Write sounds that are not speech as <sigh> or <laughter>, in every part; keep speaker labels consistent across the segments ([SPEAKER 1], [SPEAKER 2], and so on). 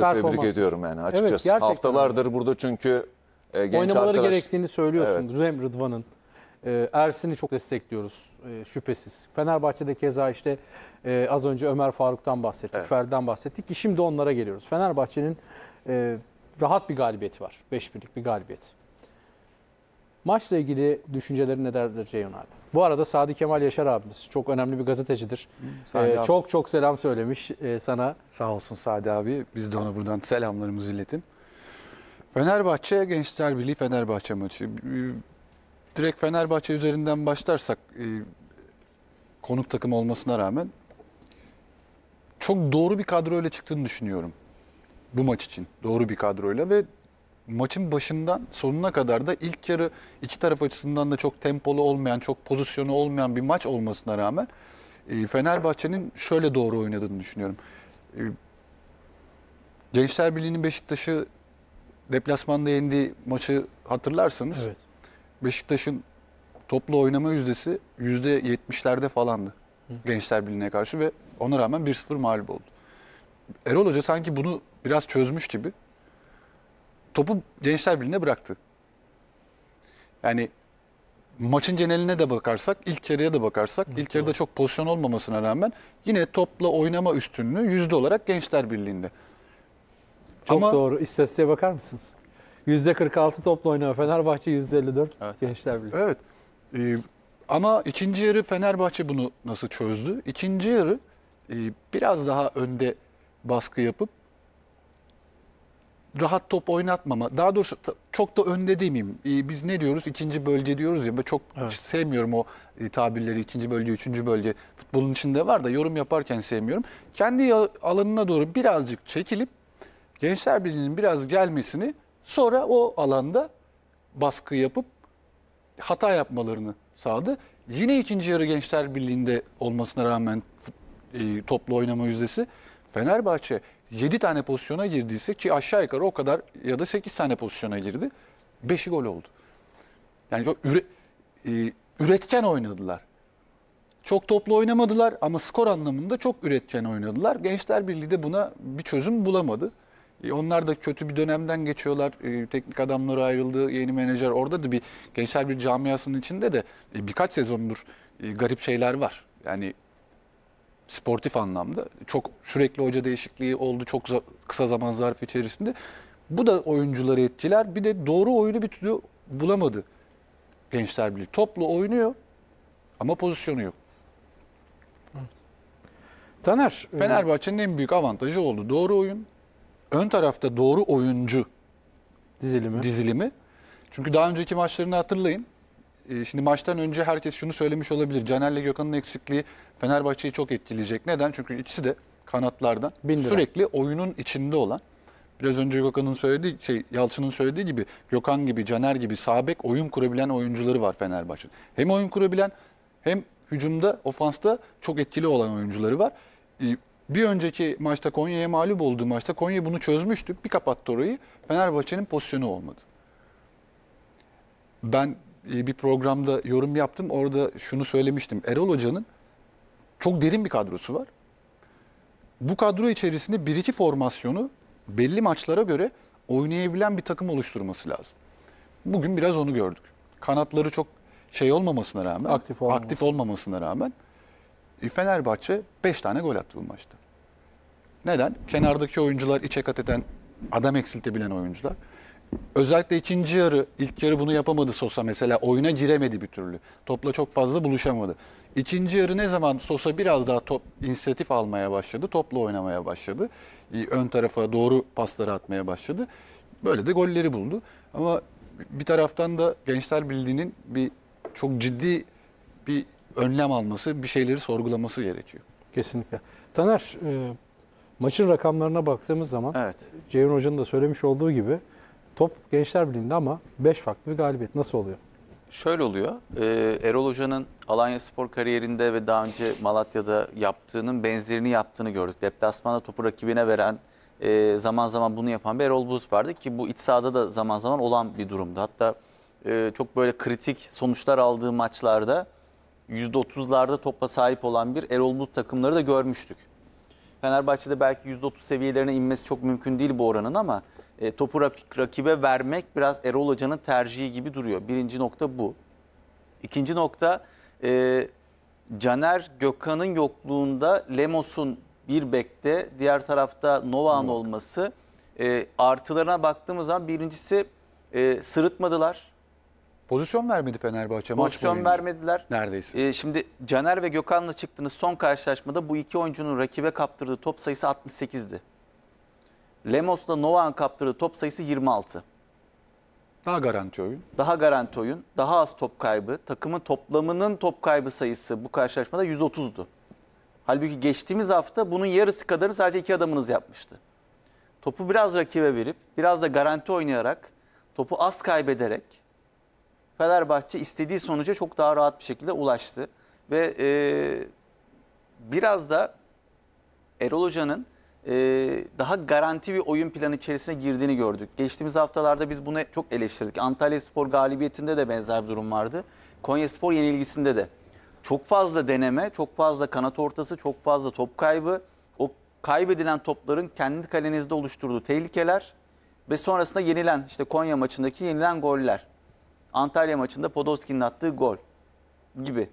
[SPEAKER 1] tebrik ediyorum yani açıkçası.
[SPEAKER 2] gerçekten
[SPEAKER 1] Haftalardır burada çünkü e, genç
[SPEAKER 2] Oynamaları
[SPEAKER 1] arkadaş
[SPEAKER 2] gerektiğini söylüyorsun. Rem Rıdvan'ın. Ee, Ersin'i çok destekliyoruz e, şüphesiz. Fenerbahçe'de keza işte e, az önce Ömer Faruk'tan bahsettik,
[SPEAKER 1] Evet.
[SPEAKER 2] Ferdi'den bahsettik ki şimdi onlara geliyoruz. Fenerbahçe'nin e, rahat bir galibiyeti var. 5-1'lik bir galibiyet. Maçla ilgili düşünceleri nelerdir Ceyhun abi? Bu arada Sadi Kemal Yaşar abimiz çok önemli bir gazetecidir.
[SPEAKER 3] Sadi
[SPEAKER 2] Ee,
[SPEAKER 3] abi.
[SPEAKER 2] çok çok selam söylemiş e, sana.
[SPEAKER 3] Sağ olsun Sadi abi. Biz de ona buradan selamlarımızı iletin. Fenerbahçe Gençler Birliği Fenerbahçe maçı. Ee, Direkt Fenerbahçe üzerinden başlarsak e, konuk takım olmasına rağmen çok doğru bir kadroyla çıktığını düşünüyorum. Bu maç için doğru bir kadroyla ve maçın başından sonuna kadar da ilk yarı iki taraf açısından da çok tempolu olmayan, çok pozisyonu olmayan bir maç olmasına rağmen e, Fenerbahçe'nin şöyle doğru oynadığını düşünüyorum. E, Gençler Birliği'nin Beşiktaş'ı deplasmanda yendiği maçı hatırlarsanız
[SPEAKER 2] Evet.
[SPEAKER 3] Beşiktaş'ın toplu oynama yüzdesi %70'lerde falandı Gençler Birliği'ne karşı ve ona rağmen 1-0 mağlup oldu. Erol Hoca sanki bunu biraz çözmüş gibi topu Gençler Birliği'ne bıraktı. Yani maçın geneline de bakarsak, ilk yarıya da bakarsak, ilk yarıda çok pozisyon olmamasına rağmen yine topla oynama üstünlüğü yüzde olarak Gençler Birliği'nde.
[SPEAKER 2] Çok
[SPEAKER 3] Ama-
[SPEAKER 2] doğru. İstatistiğe bakar mısınız? %46 topla oynuyor Fenerbahçe, %54
[SPEAKER 1] Evet.
[SPEAKER 2] Gençler Birliği.
[SPEAKER 3] Evet. Ee, ama ikinci yarı Fenerbahçe bunu nasıl çözdü? İkinci yarı e, biraz daha önde baskı yapıp rahat top oynatmama. Daha doğrusu çok da önde demeyeyim. Biz ne diyoruz? İkinci bölge diyoruz ya. Ben çok
[SPEAKER 2] Evet.
[SPEAKER 3] sevmiyorum o e, tabirleri. ikinci bölge, üçüncü bölge. Futbolun içinde var da yorum yaparken sevmiyorum. Kendi alanına doğru birazcık çekilip Gençler Birliği'nin biraz gelmesini sonra o alanda baskı yapıp hata yapmalarını sağladı. Yine ikinci yarı Gençler Birliği'nde olmasına rağmen e, toplu oynama yüzdesi Fenerbahçe 7 tane pozisyona girdiyse ki aşağı yukarı o kadar ya da 8 tane pozisyona girdi. 5'i gol oldu. Yani çok üre- e, üretken oynadılar. Çok toplu oynamadılar ama skor anlamında çok üretken oynadılar. Gençler Birliği de buna bir çözüm bulamadı. E, Onlar da kötü bir dönemden geçiyorlar. E, Teknik adamları ayrıldı, yeni menajer. Orada da bir Gençler Birliği camiasının içinde de e, birkaç sezondur e, garip şeyler var. Yani sportif anlamda çok sürekli hoca değişikliği oldu çok za- kısa zaman zarfı içerisinde. Bu da oyuncuları etkiler. Bir de doğru oyunu bir türlü bulamadı Gençler Birliği. Toplu oynuyor ama pozisyonu yok.
[SPEAKER 2] Taner, e,
[SPEAKER 3] Fenerbahçe'nin en büyük avantajı oldu. Doğru oyun. Ön tarafta doğru oyuncu
[SPEAKER 2] dizilimi.
[SPEAKER 3] dizilimi. Çünkü daha önceki maçlarını hatırlayın. Ee, Şimdi maçtan önce herkes şunu söylemiş olabilir. Caner'le Gökhan'ın eksikliği Fenerbahçe'yi çok etkileyecek. Neden? Çünkü ikisi de kanatlardan
[SPEAKER 2] Bin lira.
[SPEAKER 3] sürekli oyunun içinde olan. Biraz önce Gökhan'ın söylediği şey Yalçın'ın söylediği gibi Gökhan gibi Caner gibi sağ bek oyun kurabilen oyuncuları var Fenerbahçe'nin. Hem oyun kurabilen hem hücumda, ofansta çok etkili olan oyuncuları var. Ee, Bir önceki maçta Konya'ya mağlup olduğu maçta Konya bunu çözmüştü. Bir kapattı orayı. Fenerbahçe'nin pozisyonu olmadı. Ben bir programda yorum yaptım. Orada şunu söylemiştim. Erol Hoca'nın çok derin bir kadrosu var. Bu kadro içerisinde bir iki formasyonu belli maçlara göre oynayabilen bir takım oluşturması lazım. Bugün biraz onu gördük. Kanatları çok şey olmamasına rağmen,
[SPEAKER 2] Aktif olmaması.
[SPEAKER 3] aktif olmamasına rağmen e, Fenerbahçe 5 tane gol attı bu maçta. Neden? Kenardaki oyuncular içe kat eden, adam eksiltebilen oyuncular. Özellikle ikinci yarı, ilk yarı bunu yapamadı Sosa mesela. Oyuna giremedi bir türlü. Topla çok fazla buluşamadı. İkinci yarı ne zaman Sosa biraz daha top inisiyatif almaya başladı, topla oynamaya başladı. Ön tarafa doğru pasları atmaya başladı. Böyle de golleri buldu. Ama bir taraftan da Gençler Birliği'nin bir çok ciddi bir önlem alması, bir şeyleri sorgulaması gerekiyor.
[SPEAKER 2] Kesinlikle. Taner, e, maçın rakamlarına baktığımız zaman
[SPEAKER 1] Evet.
[SPEAKER 2] Ceyhun Hoca'nın da söylemiş olduğu gibi top Gençler Birliği'nde ama 5 farklı bir galibiyet. Nasıl oluyor?
[SPEAKER 4] Şöyle oluyor. Ee, Erol Hoca'nın Alanya Spor kariyerinde ve daha önce Malatya'da yaptığının benzerini yaptığını gördük. Deplasmanda topu rakibine veren, e, zaman zaman bunu yapan bir Erol Bulut vardı ki bu iç sahada da zaman zaman olan bir durumdu. Hatta e, çok böyle kritik sonuçlar aldığı maçlarda %30'larda topa sahip olan bir Erol Bulut takımları da görmüştük. Fenerbahçe'de belki %30 seviyelerine inmesi çok mümkün değil bu oranın ama e, topu rak- rakibe vermek biraz Erol Hoca'nın tercihi gibi duruyor. Birinci nokta bu. İkinci nokta e, Caner Gökhan'ın yokluğunda Lemos'un bir bekte diğer tarafta Novak'ın olması e, artılarına baktığımız zaman birincisi e, sırıtmadılar.
[SPEAKER 3] Pozisyon vermedi Fenerbahçe maç
[SPEAKER 4] Pozisyon
[SPEAKER 3] boyunca.
[SPEAKER 4] vermediler.
[SPEAKER 3] Neredeyse.
[SPEAKER 4] E, şimdi Caner ve Gökhan'la çıktığınız son karşılaşmada bu iki oyuncunun rakibe kaptırdığı top sayısı 68'di. Lemos'la Novak'ın kaptırdığı top sayısı 26.
[SPEAKER 3] Daha garanti oyun.
[SPEAKER 4] Daha garanti oyun, daha az top kaybı. Takımın toplamının top kaybı sayısı bu karşılaşmada 130'du. Halbuki geçtiğimiz hafta bunun yarısı kadarını sadece iki adamınız yapmıştı. Topu biraz rakibe verip, biraz da garanti oynayarak, topu az kaybederek Fenerbahçe istediği sonuca çok daha rahat bir şekilde ulaştı. Ve e, biraz da Erol Hoca'nın e, daha garanti bir oyun planı içerisine girdiğini gördük. Geçtiğimiz haftalarda biz bunu çok eleştirdik. Antalya Spor galibiyetinde de benzer bir durum vardı. Konya Spor yenilgisinde de. Çok fazla deneme, çok fazla kanat ortası, çok fazla top kaybı. O kaybedilen topların kendi kalenizde oluşturduğu tehlikeler ve sonrasında yenilen, işte Konya maçındaki yenilen goller. Antalya maçında Podolski'nin attığı gol gibi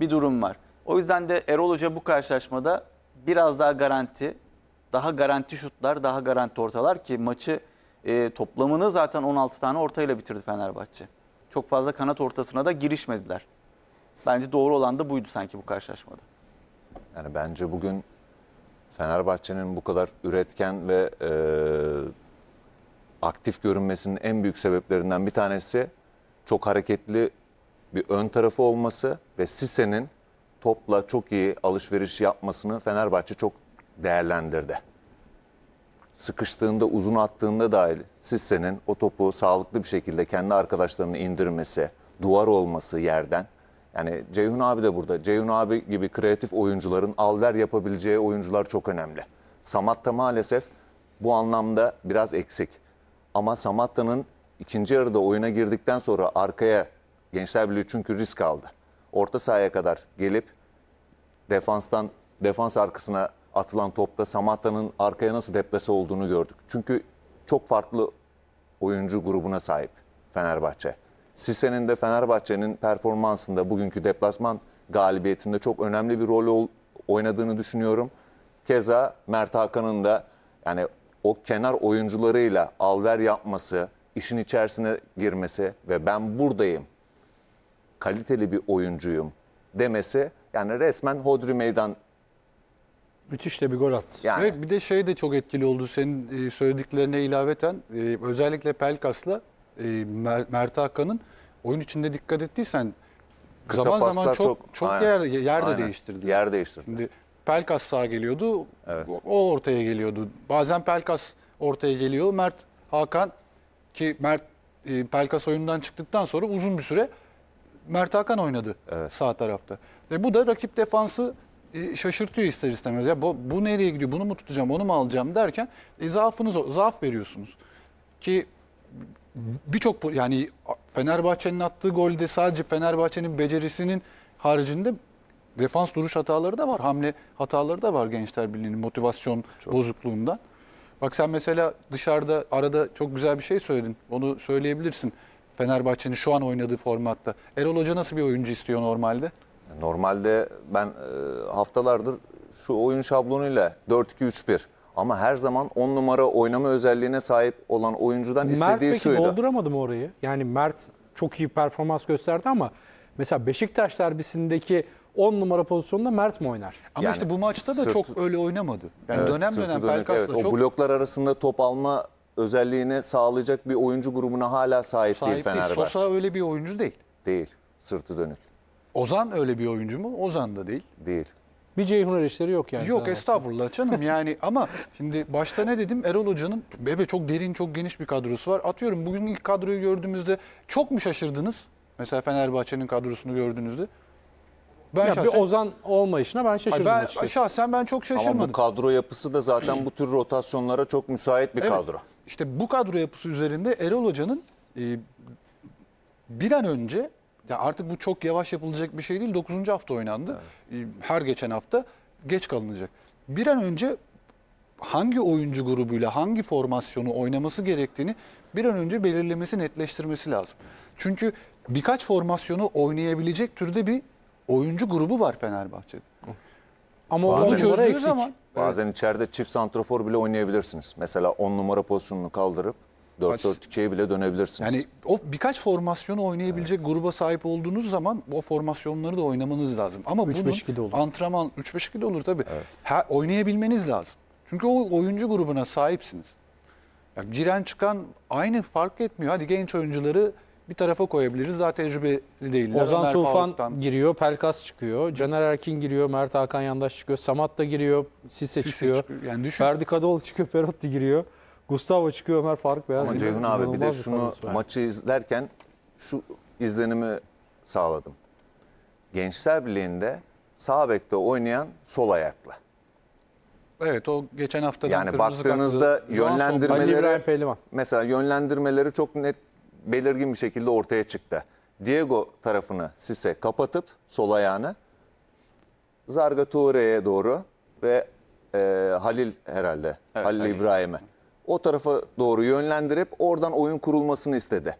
[SPEAKER 4] bir durum var. O yüzden de Erol Hoca bu karşılaşmada biraz daha garanti, daha garanti şutlar, daha garanti ortalar ki maçı e, toplamını zaten 16 tane ortayla bitirdi Fenerbahçe. Çok fazla kanat ortasına da girişmediler. Bence doğru olan da buydu sanki bu karşılaşmada.
[SPEAKER 1] Yani bence bugün Fenerbahçe'nin bu kadar üretken ve e, aktif görünmesinin en büyük sebeplerinden bir tanesi çok hareketli bir ön tarafı olması ve Sise'nin topla çok iyi alışveriş yapmasını Fenerbahçe çok değerlendirdi. Sıkıştığında, uzun attığında dahil Sisse'nin o topu sağlıklı bir şekilde kendi arkadaşlarını indirmesi, duvar olması yerden. Yani Ceyhun abi de burada. Ceyhun abi gibi kreatif oyuncuların alver yapabileceği oyuncular çok önemli. Samatta maalesef bu anlamda biraz eksik. Ama Samatta'nın ikinci yarıda oyuna girdikten sonra arkaya Gençler Birliği çünkü risk aldı. Orta sahaya kadar gelip defanstan defans arkasına atılan topta Samatta'nın arkaya nasıl deplase olduğunu gördük. Çünkü çok farklı oyuncu grubuna sahip Fenerbahçe. Sise'nin de Fenerbahçe'nin performansında bugünkü deplasman galibiyetinde çok önemli bir rol ol- oynadığını düşünüyorum. Keza Mert Hakan'ın da yani o kenar oyuncularıyla alver yapması, işin içerisine girmesi ve ben buradayım, kaliteli bir oyuncuyum demesi yani resmen hodri meydan
[SPEAKER 2] Müthiş de bir gol attı.
[SPEAKER 1] yani.
[SPEAKER 3] Evet bir de şey de çok etkili oldu senin e, söylediklerine ilaveten e, özellikle Pelkas'la e, Mer- Mert Hakan'ın oyun içinde dikkat ettiysen
[SPEAKER 1] Kısa
[SPEAKER 3] zaman zaman çok
[SPEAKER 1] çok-
[SPEAKER 3] çok,
[SPEAKER 1] aynen.
[SPEAKER 3] yer yer de
[SPEAKER 1] Aynen.
[SPEAKER 3] değiştirdi.
[SPEAKER 1] Yer değiştirdi.
[SPEAKER 3] Şimdi Pelkas sağa geliyordu.
[SPEAKER 1] Evet.
[SPEAKER 3] O ortaya geliyordu. Bazen Pelkas ortaya geliyor. Mert Hakan ki Mert e, Pelkas oyundan çıktıktan sonra uzun bir süre Mert Hakan oynadı
[SPEAKER 1] Evet.
[SPEAKER 3] sağ tarafta. Ve bu da rakip defansı e, şaşırtıyor ister istemez. Ya bu, bu nereye gidiyor? Bunu mu tutacağım, onu mu alacağım derken e, zaafınız. Zaaf veriyorsunuz. Ki birçok yani Fenerbahçe'nin attığı golde sadece Fenerbahçe'nin becerisinin haricinde defans duruş hataları da var. Hamle hataları da var Gençler Birliği'nin motivasyon bozukluğundan. Bak sen mesela dışarıda arada çok güzel bir şey söyledin. Onu söyleyebilirsin. Fenerbahçe'nin şu an oynadığı formatta. Erol Hoca nasıl bir oyuncu istiyor normalde?
[SPEAKER 1] Normalde ben e, haftalardır şu oyun şablonuyla 4-2-3-1 ama her zaman 10 numara oynama özelliğine sahip olan oyuncudan
[SPEAKER 2] Mert
[SPEAKER 1] istediği
[SPEAKER 2] peki
[SPEAKER 1] şuydu.
[SPEAKER 2] dolduramadı mı orayı? Yani Mert çok iyi performans gösterdi ama mesela Beşiktaş derbisindeki 10 numara pozisyonunda Mert mi oynar?
[SPEAKER 3] Ama
[SPEAKER 1] Yani
[SPEAKER 3] işte bu maçta da
[SPEAKER 1] sırtı-
[SPEAKER 3] çok öyle oynamadı. Yani
[SPEAKER 1] Evet,
[SPEAKER 3] dönem
[SPEAKER 1] sırtı
[SPEAKER 3] dönem
[SPEAKER 1] dönük,
[SPEAKER 3] Pelkas'la
[SPEAKER 1] evet,
[SPEAKER 3] çok
[SPEAKER 1] O bloklar arasında top alma özelliğini sağlayacak bir oyuncu grubuna hala sahip,
[SPEAKER 3] sahip
[SPEAKER 1] değil
[SPEAKER 3] değil.
[SPEAKER 1] Fenerbahçe.
[SPEAKER 3] Sosa öyle bir oyuncu değil.
[SPEAKER 1] Değil. Sırtı dönük.
[SPEAKER 3] Ozan öyle bir oyuncu mu? Ozan da değil.
[SPEAKER 1] Değil.
[SPEAKER 2] Bir Ceyhun eleştiri yok yani.
[SPEAKER 3] Yok
[SPEAKER 2] Fenerbahçe.
[SPEAKER 3] estağfurullah canım <laughs> yani ama şimdi başta ne dedim Erol Hoca'nın evet çok derin çok geniş bir kadrosu var. Atıyorum bugün ilk kadroyu gördüğümüzde çok mu şaşırdınız? Mesela Fenerbahçe'nin kadrosunu gördüğünüzde. Ben
[SPEAKER 2] Ya bir
[SPEAKER 3] şahsen,
[SPEAKER 2] Ozan olmayışına ben şaşırdım
[SPEAKER 3] ben,
[SPEAKER 2] açıkçası.
[SPEAKER 3] şahsen ben çok
[SPEAKER 1] Ama
[SPEAKER 3] şaşırmadım.
[SPEAKER 1] bu kadro yapısı da zaten bu tür rotasyonlara çok müsait bir
[SPEAKER 3] Evet.
[SPEAKER 1] kadro.
[SPEAKER 3] İşte bu kadro yapısı üzerinde Erol Hoca'nın e, bir an önce ya artık bu çok yavaş yapılacak bir şey değil. 9. hafta oynandı. E, her geçen hafta geç kalınacak. bir an önce hangi oyuncu grubuyla hangi formasyonu oynaması gerektiğini bir an önce belirlemesi, netleştirmesi lazım. Çünkü birkaç formasyonu oynayabilecek türde bir oyuncu grubu var Fenerbahçe'de.
[SPEAKER 2] Ama
[SPEAKER 1] Bazen-
[SPEAKER 2] o
[SPEAKER 3] Bunu
[SPEAKER 2] numara
[SPEAKER 3] çözdüğü
[SPEAKER 2] eksik.
[SPEAKER 3] zaman
[SPEAKER 1] Bazen içeride çift santrofor bile oynayabilirsiniz. Mesela 10 numara pozisyonunu kaldırıp 4-4-2'ye bile dönebilirsiniz.
[SPEAKER 3] Yani o birkaç formasyonu oynayabilecek gruba sahip olduğunuz zaman o formasyonları da oynamanız lazım. Ama
[SPEAKER 2] 3-5-2 de
[SPEAKER 3] bunun
[SPEAKER 2] olur.
[SPEAKER 3] antrenman 3-5-2 de olur tabii. Ha, oynayabilmeniz lazım. Çünkü o oyuncu grubuna sahipsiniz. Yani giren çıkan aynı fark etmiyor. Hadi genç oyuncuları bir tarafa koyabiliriz. Daha tecrübeli değiller.
[SPEAKER 2] Ozan
[SPEAKER 3] Ömer
[SPEAKER 2] Tufan
[SPEAKER 3] Faruk'tan
[SPEAKER 2] giriyor, Pelkas çıkıyor, Caner Erkin giriyor, Mert Hakan Yandaş çıkıyor, Samat da giriyor, Sisse,
[SPEAKER 3] Sisse
[SPEAKER 2] çıkıyor,
[SPEAKER 3] çıkıyor. Yani düşün.
[SPEAKER 2] Ferdi Kadıoğlu çıkıyor, Perotti giriyor, Gustavo çıkıyor, Ömer Faruk Beyaz
[SPEAKER 1] Ama
[SPEAKER 2] giriyor.
[SPEAKER 1] Ceyhun abi bir de
[SPEAKER 2] bir
[SPEAKER 1] şunu
[SPEAKER 2] var.
[SPEAKER 1] maçı izlerken şu izlenimi sağladım. Gençler Birliği'nde sağ bekte oynayan sol ayaklı.
[SPEAKER 3] Evet o geçen haftadan
[SPEAKER 1] Yani
[SPEAKER 3] kırmızı
[SPEAKER 1] baktığınızda
[SPEAKER 3] kartlı
[SPEAKER 1] yönlendirmeleri-. Mesela yönlendirmeleri çok net belirgin bir şekilde ortaya çıktı. Diego tarafını Sise kapatıp sol ayağını Zarga Toure'ye doğru ve e, Halil herhalde
[SPEAKER 4] Evet,
[SPEAKER 1] Halil
[SPEAKER 4] Halil.
[SPEAKER 1] İbrahim'e o tarafa doğru yönlendirip oradan oyun kurulmasını istedi.